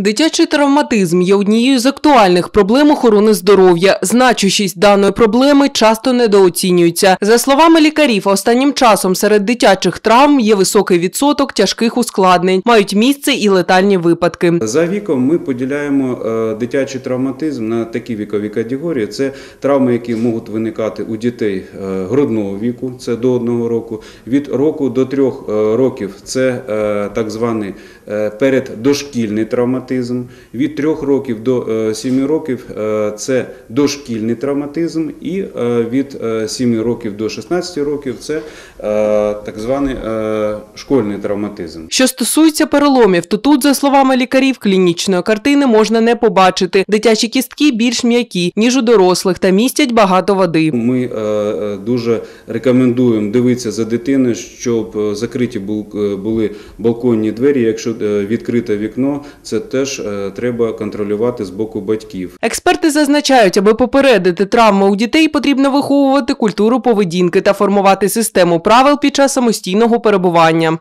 Дитячий травматизм є однією з актуальних проблем охорони здоров'я. Значущість даної проблеми часто недооцінюється. За словами лікарів, останнім часом серед дитячих травм є високий відсоток тяжких ускладнень, мають місце і летальні випадки. За віком ми поділяємо е, дитячий травматизм на такі вікові категорії. Це травми, які можуть виникати у дітей е, грудного віку, це до одного року. Від року до трьох е, років це так званий переддошкільний травматизм. Від трьох років до е, сіми років е, це дошкільний травматизм. І е, від е, сіми років до 16 років це е, так званий е, школьний травматизм. Що стосується переломів, то тут, за словами лікарів, клінічної картини можна не побачити. Дитячі кістки більш м'які, ніж у дорослих, та містять багато води. Ми е, е, дуже рекомендуємо дивитися за дитиною, щоб е, закриті е, були балконні двері. Якщо е, відкрите вікно, це теж е, треба контролювати з боку батьків. Експерти зазначають, аби попередити травми у дітей, потрібно виховувати культуру поведінки та формувати систему правил під час самостійного перебування.